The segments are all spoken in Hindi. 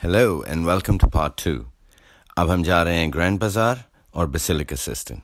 Hello and welcome to part two. अब हम जा रहे हैं ग्रैंड बाजार और बेसिलिका सिस्टम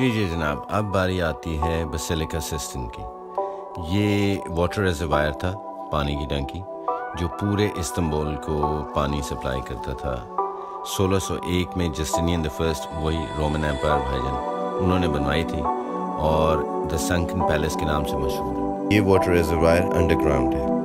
लीजिए जनाब। अब बारी आती है बसेलिका सिस्टम की। ये वाटर रिजर्वायर था, पानी की टंकी, जो पूरे इस्तंबुल को पानी सप्लाई करता था। 1601 में जस्टिनियन द फ़र्स्ट वही रोमन एम्पायर भाईजन, उन्होंने बनवाई थी और द संकन पैलेस के नाम से मशहूर। है ये वाटर रिजर्वायर अंडरग्राउंड है।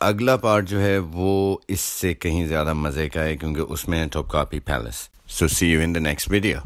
अगला पार्ट जो है वो इससे कहीं ज़्यादा मज़े का है, क्योंकि उसमें है Topkapi palace so see you in the next video